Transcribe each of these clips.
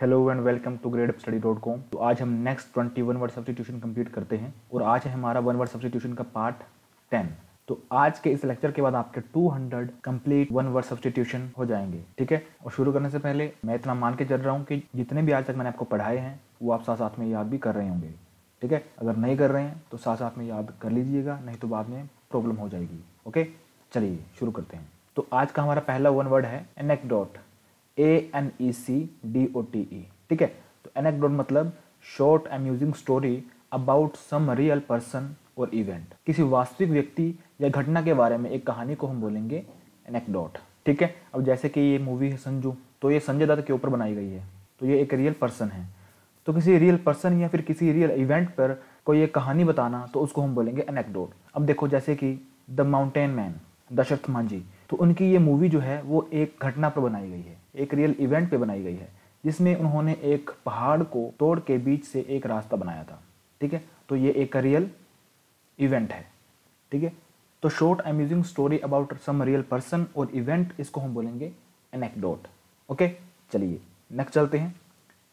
Hello and welcome to grade study dot com तो आज हम next twenty one word substitution complete करते हैं और आज है हमारा वन वर्ड सब्सटीट्यूशन का पार्ट टेन तो आज के इस लेक्चर के बाद आपके 200 कंप्लीट वन वर्ड सब्सटीट्यूशन हो जाएँगे, ठीक है? और शुरू करने से पहले मैं इतना मान के चल रहा हूँ कि जितने भी आज तक मैंने आपको पढ़ाए हैं, वो आप साथ साथ में याद भी कर रहे होंगे, ठीक है? अगर नहीं कर रहे हैं तो साथ साथ में याद कर लीजिएगा, नहीं तो बाद में प्रॉब्लम हो जाएगी, ओके? चलिए शुरू करते हैं। तो आज का हमारा पहला वन वर्ड है anecdote A N E C D O T E ठीक है? तो एनेक्डोट मतलब short amusing story about some real person और इवेंट किसी वास्तविक व्यक्ति या घटना के बारे में एक कहानी को हम बोलेंगे एनेक्डोट ठीक है? अब जैसे कि ये मूवी है संजू तो ये संजय दत्त के ऊपर बनाई गई है तो ये एक रियल पर्सन है। तो किसी रियल पर्सन या फिर किसी रियल इवेंट पर कोई एक कहानी बताना तो उसको हम बोलेंगे एनेक्डोट अब देखो जैसे कि the mountain man Dashrath Manjhi तो उनकी ये मूवी जो है, वो एक घटना पर बनाई गई है। एक रियल इवेंट पे बनाई गई है, जिसमें उन्होंने एक पहाड़ को तोड़ के बीच से एक रास्ता बनाया था। ठीक है? तो ये एक रियल इवेंट है। ठीक है? तो short amusing story about some real person और इवेंट इसको हम बोलेंगे एनेक्डोट ओके चलिए नेक्स्ट चलते हैं।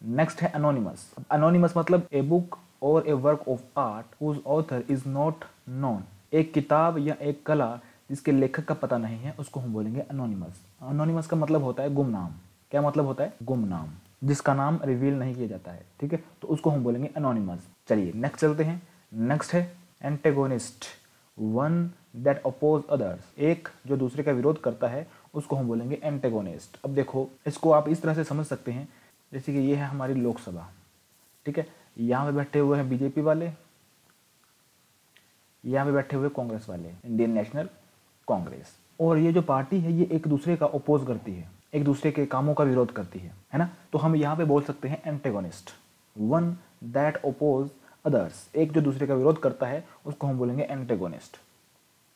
नेक्स्ट है अनोनिमस अनोनिमस मतलब ए बुक और a work of art whose author is not known एक किताब या एक कला जिसके लेखक का पता नहीं है, उसको हम बोलेंगे अनोनिमस अनोनिमस का मतलब होता है गुमनाम। क्या मतलब होता है? गुमनाम। जिसका नाम रिवील नहीं किया जाता है, ठीक है? तो उसको हम बोलेंगे अनोनिमस चलिए नेक्स्ट चलते हैं। नेक्स्ट है antagonist one that oppose others एक जो दूसरे का विरोध करता है, उसको हम बोलेंगे एंटेगोनिस्ट अब देखो, इसको आप इस तरह से समझ सकते हैं, जैसे कि ये है हमारी लोकसभा, ठीक है? यहाँ पे बैठे हुए हैं बीजेपी वाले, यहाँ पे बैठे हुए कांग्रेस वाले, इंडियन नेशनल। कांग्रेस। और ये जो पार्टी है, ये एक दूसरे का अपोज करती है। एक दूसरे के कामों का विरोध करती है है ना? तो हम यहाँ पे बोल सकते हैं antagonist one that oppose others एक जो दूसरे का विरोध करता है, उसको हम बोलेंगे एंटेगोनिस्ट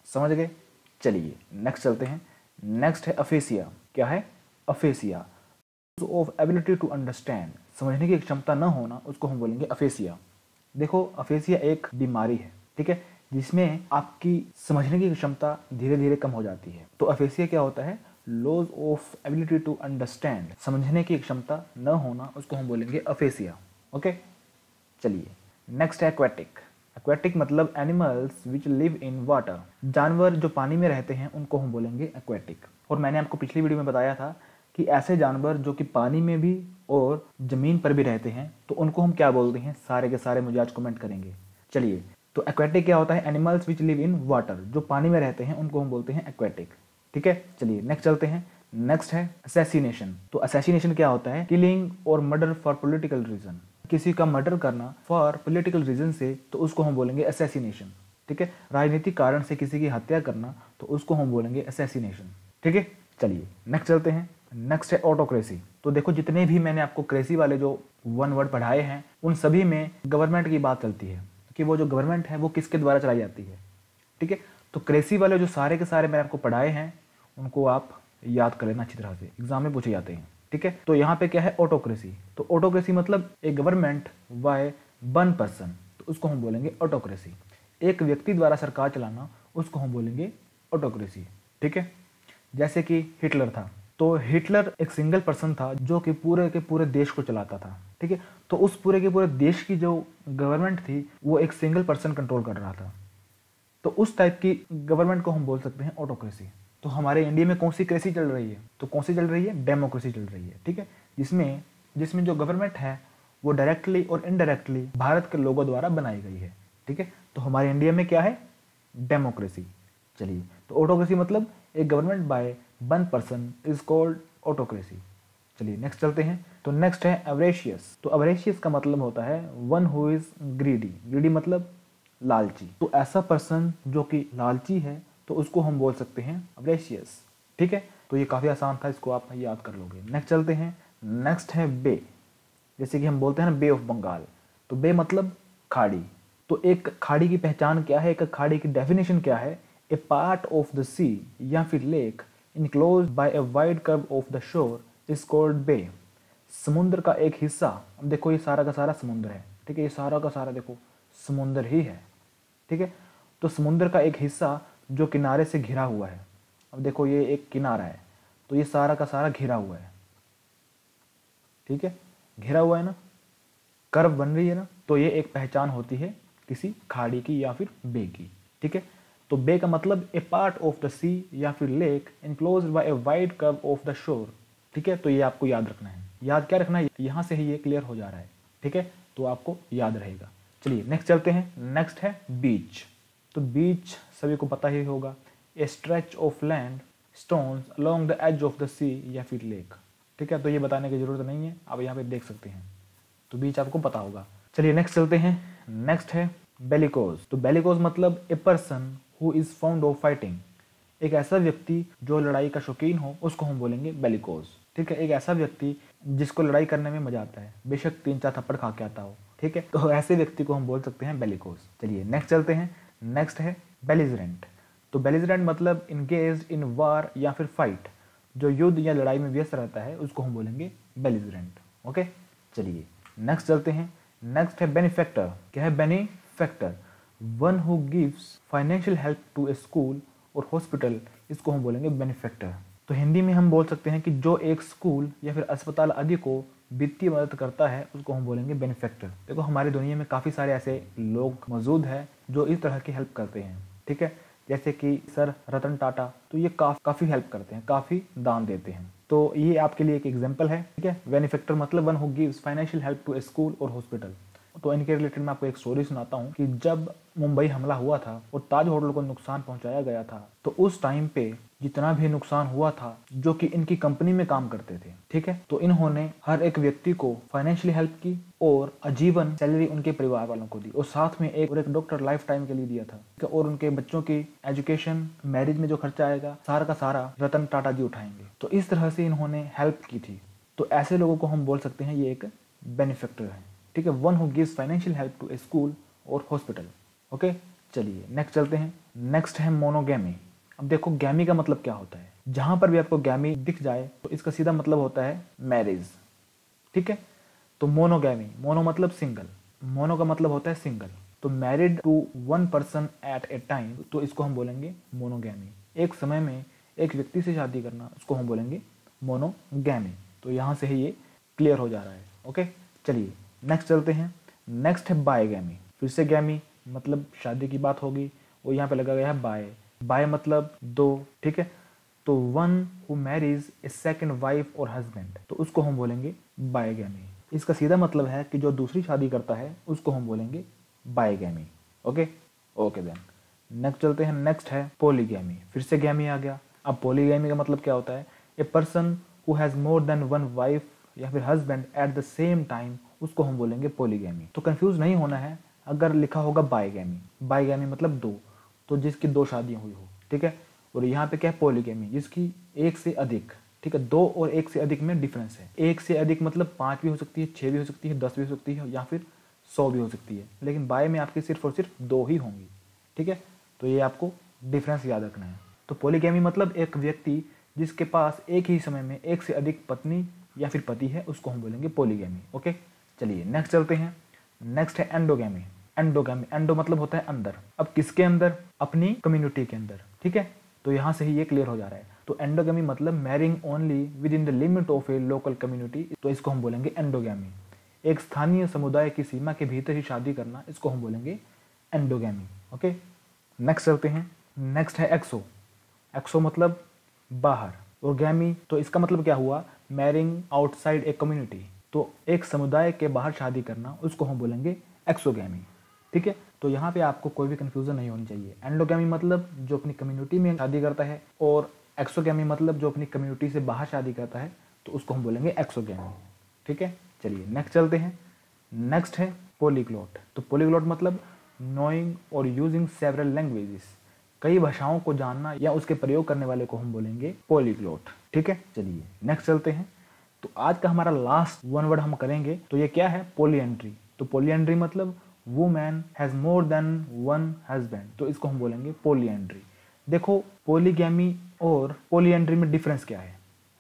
समझ गए? चलिए नेक्स्ट चलते हैं। नेक्स्ट है अफेसिया क्या है? Aphasia of ability to understand समझने की क्षमता न होना, उसको हम बोलेंगे अफेसिया देखो अफेसिया एक बीमारी है, ठीक है? जिसमें आपकी समझने की क्षमता धीरे धीरे कम हो जाती है। तो अफेसिया क्या होता है? Loss of ability to understand समझने की क्षमता न होना, उसको हम बोलेंगे अफेसिया। ओके चलिए। नेक्स्ट है एक्वेटिक एक्वेटिक मतलब animals which live in water जानवर जो पानी में रहते हैं, उनको हम बोलेंगे एक्वेटिक और मैंने आपको पिछली वीडियो में बताया था कि ऐसे जानवर जो कि पानी में भी और ज़मीन पर भी रहते हैं तो उनको हम क्या बोलते हैं? सारे के सारे मुझे आज कमेंट करेंगे। चलिए। तो एक्वेटिक क्या होता है? Animals which live in water जो पानी में रहते हैं, उनको हम बोलते हैं एक्वेटिक ठीक है? चलिए नेक्स्ट चलते हैं. नेक्स्ट है असैसिनेशन तो असैसिनेशन क्या होता है? किलिंग और मर्डर फॉर पोलिटिकल रीजन किसी का मर्डर करना फॉर पोलिटिकल रीजन से तो उसको हम बोलेंगे असैसिनेशन ठीक है? राजनीतिक कारण से किसी की हत्या करना तो उसको हम बोलेंगे असैसिनेशन ठीक है? चलिए नेक्स्ट चलते हैं. नेक्स्ट है ऑटोक्रेसी तो देखो, जितने भी मैंने आपको क्रेसी वाले जो वन वर्ड पढ़ाए हैं, उन सभी में गवर्नमेंट की बात चलती है. कि वो जो गवर्नमेंट है, वो किसके द्वारा चलाई जाती है? ठीक है? तो क्रेसी वाले जो सारे के सारे मैंने आपको पढ़ाए हैं, उनको आप याद कर लेना अच्छी तरह से। एग्ज़ाम में पूछे जाते हैं। ठीक है? तो यहाँ पे क्या है? ऑटोक्रेसी तो ऑटोक्रेसी मतलब a government by one person तो उसको हम बोलेंगे ऑटोक्रेसी एक व्यक्ति द्वारा सरकार चलाना, उसको हम बोलेंगे ऑटोक्रेसी ठीक है? जैसे कि हिटलर था। तो हिटलर एक सिंगल पर्सन था, जो कि पूरे के पूरे देश को चलाता था। ठीक है? तो उस पूरे के पूरे देश की जो गवर्नमेंट थी, वो एक सिंगल पर्सन कंट्रोल कर रहा था। तो उस टाइप की गवर्नमेंट को हम बोल सकते हैं ऑटोक्रेसी तो हमारे इंडिया में कौन सी क्रेसी चल रही है? तो कौन सी चल रही है? डेमोक्रेसी चल रही है, ठीक है? जिसमें जिसमें जो गवर्नमेंट है, वो डायरेक्टली और इनडायरेक्टली भारत के लोगों द्वारा बनाई गई है, ठीक है? तो हमारे इंडिया में क्या है? डेमोक्रेसी चलिए तो ऑटोक्रेसी मतलब एक government by one person is called autocracy चलिए नेक्स्ट चलते हैं। तो नेक्स्ट है अवरेशियस तो अवरेशियस का मतलब होता है one who is greedy greedy मतलब लालची. तो ऐसा पर्सन जो कि लालची है तो उसको हम बोल सकते हैं अवरेशियस ठीक है? तो ये काफ़ी आसान था, इसको आप याद कर लोगे। नेक्स्ट चलते हैं। नेक्स्ट है बे जैसे कि हम बोलते हैं ना बे ऑफ़ बंगाल तो बे मतलब खाड़ी. तो एक खाड़ी की पहचान क्या है? एक खाड़ी की डेफिनेशन क्या है? A part of the sea या फिर lake enclose by a wide curve of the shore is called bay समुद्र का एक हिस्सा। अब देखो ये सारा का सारा समुद्र है, ठीक है? ये सारा का सारा देखो, समुद्र ही है, ठीक है? तो समुद्र का एक हिस्सा जो किनारे से घिरा हुआ है, अब देखो ये एक किनारा है तो ये सारा का सारा घिरा हुआ है, ठीक है? घिरा हुआ है ना? कर्व बन रही है ना? तो ये एक पहचान होती है किसी खाड़ी की या फिर बे की, ठीक है? तो बे का मतलब a part of the sea या फिर lake enclose by a wide curve of the shore ठीक है? तो ये आपको याद रखना है। याद क्या रखना है? यहाँ से ही ये क्लियर हो जा रहा है। ठीक है? तो आपको याद रहेगा। चलिए नेक्स्ट चलते हैं। नेक्स्ट है बीच तो बीच सभी को पता ही होगा। A stretch of land stones along the edge of the sea या फिर लेक ठीक है? तो ये बताने की ज़रूरत नहीं है। आप यहाँ पे देख सकते हैं। तो बीच आपको पता होगा। चलिए नेक्स्ट चलते हैं। नेक्स्ट है बेलिकोज तो बेलिकोज मतलब a person who is found of fighting एक ऐसा व्यक्ति जो लड़ाई का शौकीन हो, उसको हम बोलेंगे बेलिकोज ठीक है? एक ऐसा व्यक्ति जिसको लड़ाई करने में मज़ा आता है। बेशक तीन चार थप्पड़ खा के आता हो। ठीक है? तो ऐसे व्यक्ति को हम बोल सकते हैं बेलिकोज चलिए नेक्स्ट चलते हैं। नेक्स्ट है बेलिजरेंट तो बेलिजरेंट मतलब इंगेज इन वार या फिर फाइट जो युद्ध या लड़ाई में व्यस्त रहता है, उसको हम बोलेंगे बेलिजरेंट ओके चलिए नेक्स्ट चलते हैं। नेक्स्ट है बेनिफेक्टर क्या है? Benefactor one who gives financial help to a school और हॉस्पिटल इसको हम बोलेंगे बेनिफेक्टर तो हिंदी में हम बोल सकते हैं कि जो एक स्कूल या फिर अस्पताल आदि को वित्तीय मदद करता है उसको हम बोलेंगे बेनिफेक्टर देखो हमारी दुनिया में काफ़ी सारे ऐसे लोग मौजूद हैं जो इस तरह की हेल्प करते हैं ठीक है? जैसे कि सर रतन टाटा तो ये काफ, काफ़ी हेल्प करते हैं काफ़ी दान देते हैं। तो ये आपके लिए एक एग्ज़ाम्पल है ठीक है? बेनिफेक्टर मतलब one who gives financial help to school और हॉस्पिटल तो इनके रिलेटेड मैं आपको एक स्टोरी सुनाता हूँ कि जब मुंबई हमला हुआ था और ताज होटल को नुकसान पहुँचाया गया था तो उस टाइम पे जितना भी नुकसान हुआ था, जो कि इनकी कंपनी में काम करते थे, ठीक है? तो इन्होंने हर एक व्यक्ति को फाइनेंशियली हेल्प की और आजीवन सैलरी उनके परिवार वालों को दी और साथ में एक और एक डॉक्टर लाइफ टाइम के लिए दिया था और उनके बच्चों की एजुकेशन मैरिज में जो खर्चा आएगा, सारा का सारा रतन टाटा जी उठाएँगे। तो इस तरह से इन्होंने हेल्प की थी। तो ऐसे लोगों को हम बोल सकते हैं ये एक बेनिफिक्टर है। ठीक है? One who gives financial help to a school और हॉस्पिटल ओके चलिए नेक्स्ट चलते हैं। नेक्स्ट है मोनोगैमी अब देखो गैमी का मतलब क्या होता है? जहाँ पर भी आपको गैमी दिख जाए तो इसका सीधा मतलब होता है मैरिज ठीक है? तो मोनोगैमी मोनो मतलब सिंगल मोनो का मतलब होता है सिंगल तो married to one person at a time तो इसको हम बोलेंगे मोनोगैमी एक समय में एक व्यक्ति से शादी करना, उसको हम बोलेंगे मोनोगैमी तो यहाँ से ही ये क्लियर हो जा रहा है। ओके चलिए। नेक्स्ट चलते हैं। नेक्स्ट है बाय गैमी फिर से गैमी मतलब शादी की बात होगी। वो यहाँ पे लगा गया है बाय बाय मतलब दो, ठीक है? तो one who marriage a second wife और हस्बैंड तो उसको हम बोलेंगे बायगैमी इसका सीधा मतलब है कि जो दूसरी शादी करता है, उसको हम बोलेंगे bigamy okay okay then next चलते हैं। नेक्स्ट है पोलीगैमी फिर से गैमी आ गया। अब पोलीगैमी का मतलब क्या होता है? A person who has more than one wife या फिर husband at the same time उसको हम बोलेंगे पोलीगैमी तो कंफ्यूज नहीं होना है, अगर लिखा होगा बायगैमी बायगैमी मतलब दो। तो जिसकी दो शादियाँ हुई हो, ठीक है? और यहाँ पे क्या है? पोलीगैमी जिसकी एक से अधिक, ठीक है? दो और एक से अधिक में डिफरेंस है। एक से अधिक मतलब पाँच भी हो सकती है छः भी हो सकती है, दस भी हो सकती है या फिर सौ भी हो सकती है। लेकिन बाय में आपकी सिर्फ़ और सिर्फ़ दो ही होंगी, ठीक है? तो ये आपको डिफरेंस याद रखना है। तो पोलीगैमी मतलब एक व्यक्ति जिसके पास एक ही समय में एक से अधिक पत्नी या फिर पति है, उसको हम बोलेंगे पोलीगैमी ओके? चलिए नेक्स्ट चलते हैं। नेक्स्ट है एंडोगैमी एंडोगैमी एंडो मतलब होता है अंदर। अब किसके अंदर? अपनी कम्युनिटी के अंदर। ठीक है? तो यहाँ से ही ये क्लियर हो जा रहा है। तो एंडोगैमी मतलब marrying only within the limit of a local community तो इसको हम बोलेंगे एंडोगैमी एक स्थानीय समुदाय की सीमा के भीतर ही शादी करना, इसको हम बोलेंगे एंडोगैमी ओके नेक्स्ट चलते हैं। नेक्स्ट है एक्सो एक्सो मतलब बाहर। और गैमी तो इसका मतलब क्या हुआ? मैरिंग आउटसाइड ए कम्युनिटी तो एक समुदाय के बाहर शादी करना, उसको हम बोलेंगे एक्सोगैमी ठीक है? तो यहाँ पे आपको कोई भी कंफ्यूजन नहीं होनी चाहिए। एंडोगैमी मतलब जो अपनी कम्युनिटी में शादी करता है और एक्सोगैमी मतलब जो अपनी कम्युनिटी से बाहर शादी करता है तो उसको हम बोलेंगे एक्सोगैमी ठीक है? चलिए नेक्स्ट चलते हैं। नेक्स्ट है पोलीग्लोट तो पोलीग्लोट मतलब नोइंग और यूजिंग सेवरल लैंग्वेजेस कई भाषाओं को जानना या उसके प्रयोग करने वाले को हम बोलेंगे पोलीग्लोट ठीक है? चलिए नेक्स्ट चलते हैं। तो आज का हमारा लास्ट वन वर्ड हम करेंगे तो ये क्या है? पोलियंट्री तो पोलियंट्री मतलब woman has more than one husband तो इसको हम बोलेंगे पोलियंट्री देखो पोलीगैमी और पोलियंट्री में डिफरेंस क्या है?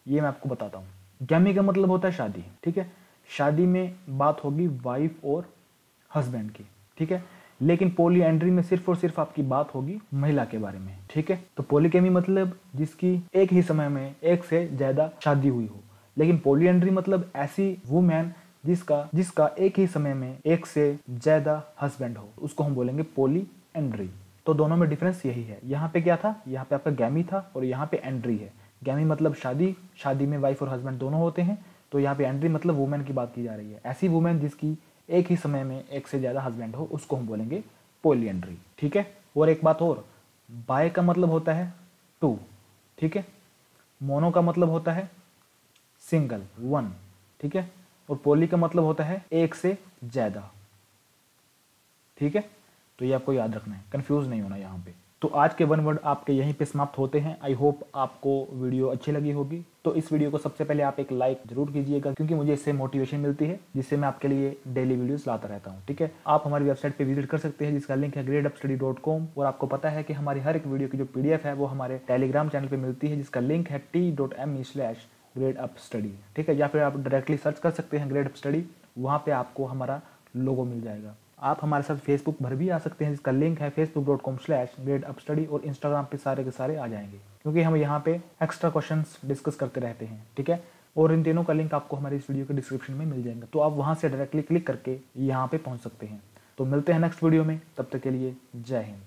ये मैं आपको बताता हूँ. गैमी का मतलब होता है शादी, ठीक है? शादी में बात होगी वाइफ और हस्बैंड की, ठीक है? लेकिन पोलियंड्री में सिर्फ़ और सिर्फ़ आपकी बात होगी महिला के बारे में, ठीक है? तो पोलिकेमी मतलब जिसकी एक ही समय में एक से ज़्यादा शादी हुई हो। लेकिन पोलियंड्री मतलब ऐसी वुमेन जिसका जिसका एक ही समय में एक से ज़्यादा हस्बैंड हो। उसको हम बोलेंगे पोली एंड्री तो दोनों में डिफरेंस यही है। यहाँ पे क्या था? यहाँ पे आपका गैमी था और यहाँ पे एंड्री है। गैमी मतलब शादी शादी में वाइफ और हस्बैंड दोनों होते हैं। तो यहाँ पे एंड्री मतलब वुमेन की बात की जा रही है। ऐसी वुमेन जिसकी एक ही समय में एक से ज़्यादा हस्बैंड हो, उसको हम बोलेंगे पोलियंड्री ठीक है? और एक बात और। बाय का मतलब होता है टू ठीक है? मोनो का मतलब होता है सिंगल, वन, ठीक है? और पोली का मतलब होता है एक से ज़्यादा। ठीक है? तो ये आपको याद रखना है कंफ्यूज नहीं होना यहाँ पे। तो आज के वन वर्ड आपके यहीं पे समाप्त होते हैं। आई होप आपको वीडियो अच्छी लगी होगी। तो इस वीडियो को सबसे पहले आप एक लाइक ज़रूर कीजिएगा, क्योंकि मुझे इससे मोटिवेशन मिलती है, जिससे मैं आपके लिए डेली वीडियोस लाता रहता हूँ। ठीक है? आप हमारी वेबसाइट पे विज़िट कर सकते हैं, जिसका लिंक है कॉम और आपको पता है कि हमारी हर एक वीडियो की जो पीडीएफ है, वो हमारे टेलीग्राम चैनल पर मिलती है, जिसका लिंक है T dot M slash grade up study ठीक है? या फिर आप डायरेक्टली सर्च कर सकते हैं ग्रेड अप स्टडी वहाँ पे आपको हमारा लोगो मिल जाएगा। आप हमारे साथ फेसबुक भर भी आ सकते हैं, जिसका लिंक है Facebook dot com slash grade up study और इंस्टाग्राम पे सारे के सारे आ जाएँगे। क्योंकि हम यहाँ पे एक्स्ट्रा क्वेश्चन डिस्कस करते रहते हैं, ठीक है? और इन तीनों का लिंक आपको हमारे इस वीडियो के डिस्क्रिप्शन में मिल जाएगा। तो आप वहाँ से डायरेक्टली क्लिक करके यहाँ पे पहुँच सकते हैं। तो मिलते हैं नेक्स्ट वीडियो में, तब तक के लिए जय हिंद।